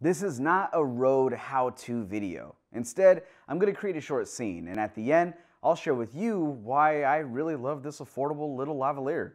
This is not a Rode how-to video. Instead, I'm gonna create a short scene, and at the end, I'll share with you why I really love this affordable little lavalier.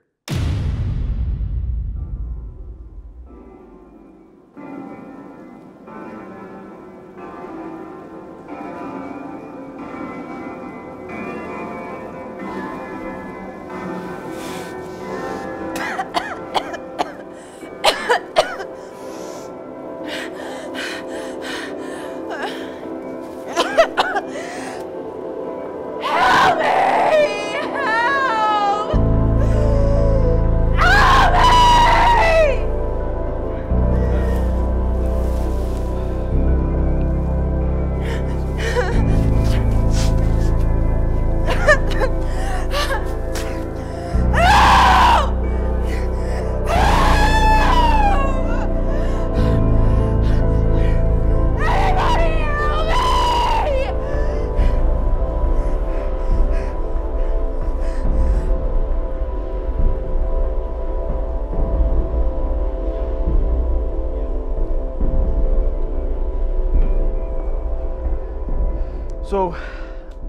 So,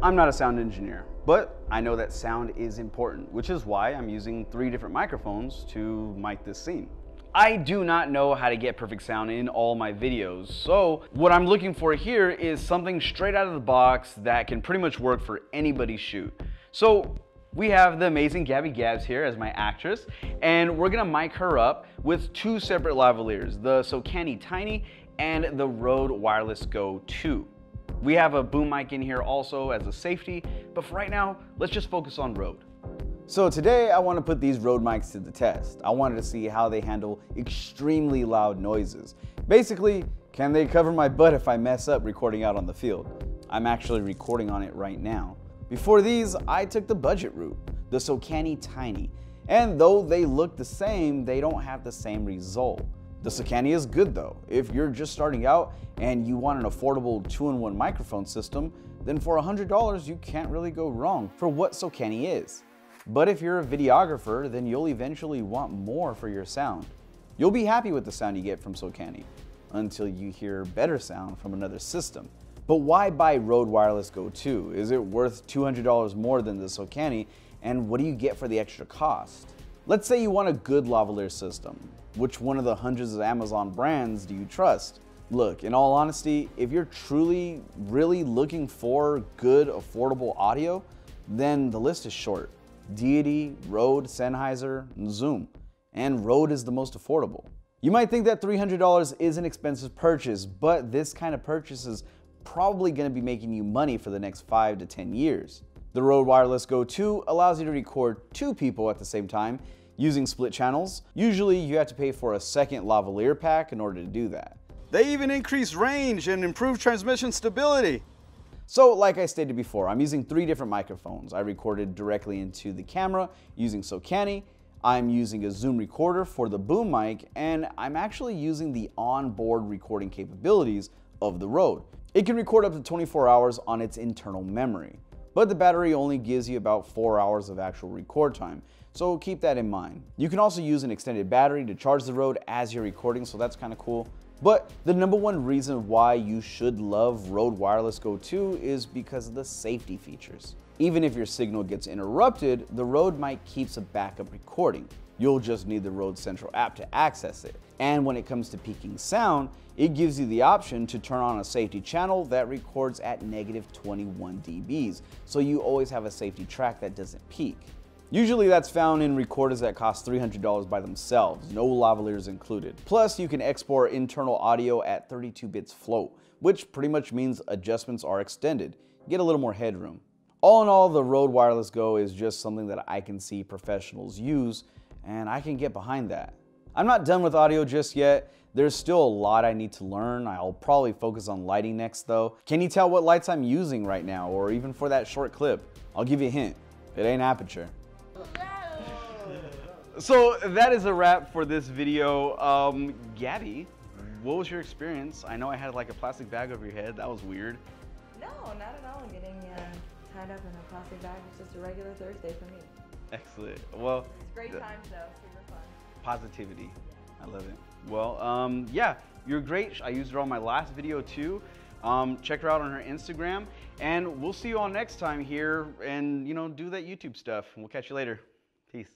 I'm not a sound engineer, but I know that sound is important, which is why I'm using three different microphones to mic this scene. I do not know how to get perfect sound in all my videos, so what I'm looking for here is something straight out of the box that can pretty much work for anybody's shoot. So we have the amazing Gabby Gabs here as my actress, and we're gonna mic her up with two separate lavaliers, the Sokani Tiny and the Rode Wireless Go 2. We have a boom mic in here also as a safety, but for right now, let's just focus on Rode. So today I want to put these Rode mics to the test. I wanted to see how they handle extremely loud noises. Basically, can they cover my butt if I mess up recording out on the field? I'm actually recording on it right now. Before these, I took the budget route, the Sokani Tiny. And though they look the same, they don't have the same result. The Sokani is good though. If you're just starting out and you want an affordable two-in-one microphone system, then for $100 you can't really go wrong for what Sokani is. But if you're a videographer, then you'll eventually want more for your sound. You'll be happy with the sound you get from Sokani until you hear better sound from another system. But why buy Rode Wireless Go 2? Is it worth $200 more than the Sokani? And what do you get for the extra cost? Let's say you want a good lavalier system. Which one of the hundreds of Amazon brands do you trust? Look, in all honesty, if you're truly, really looking for good, affordable audio, then the list is short. Deity, Rode, Sennheiser, and Zoom. And Rode is the most affordable. You might think that $300 is an expensive purchase, but this kind of purchase is probably going to be making you money for the next 5 to 10 years. The Rode Wireless Go 2 allows you to record two people at the same time using split channels. Usually you have to pay for a second lavalier pack in order to do that. They even increase range and improve transmission stability. So like I stated before, I'm using three different microphones. I recorded directly into the camera using Sokani, I'm using a Zoom recorder for the boom mic, and I'm actually using the onboard recording capabilities of the Rode. It can record up to 24 hours on its internal memory, but the battery only gives you about 4 hours of actual record time, so keep that in mind. You can also use an extended battery to charge the Rode as you're recording, so that's kind of cool. But the number one reason why you should love Rode Wireless Go 2 is because of the safety features. Even if your signal gets interrupted, the Rode mic keeps a backup recording. You'll just need the Rode Central app to access it. And when it comes to peaking sound, it gives you the option to turn on a safety channel that records at negative 21 dBs, so you always have a safety track that doesn't peak. Usually that's found in recorders that cost $300 by themselves, no lavaliers included. Plus, you can export internal audio at 32 bits float, which pretty much means adjustments are extended. Get a little more headroom. All in all, the Rode Wireless Go is just something that I can see professionals use, and I can get behind that. I'm not done with audio just yet. There's still a lot I need to learn. I'll probably focus on lighting next though. Can you tell what lights I'm using right now, or even for that short clip? I'll give you a hint. It ain't Aputure. So that is a wrap for this video. Um, Gabby, what was your experience? I know I had like a plastic bag over your head. That was weird. No, not at all. I'm getting uh, tied up in a plastic bag was just a regular Thursday for me. Excellent. Well, It's great times though, super fun. positivity. I love it. Well, um, yeah, You're great. I used her on my last video too. Um, check her out on her Instagram, and we'll see you all next time here. And you know, do that YouTube stuff. We'll catch you later. Peace.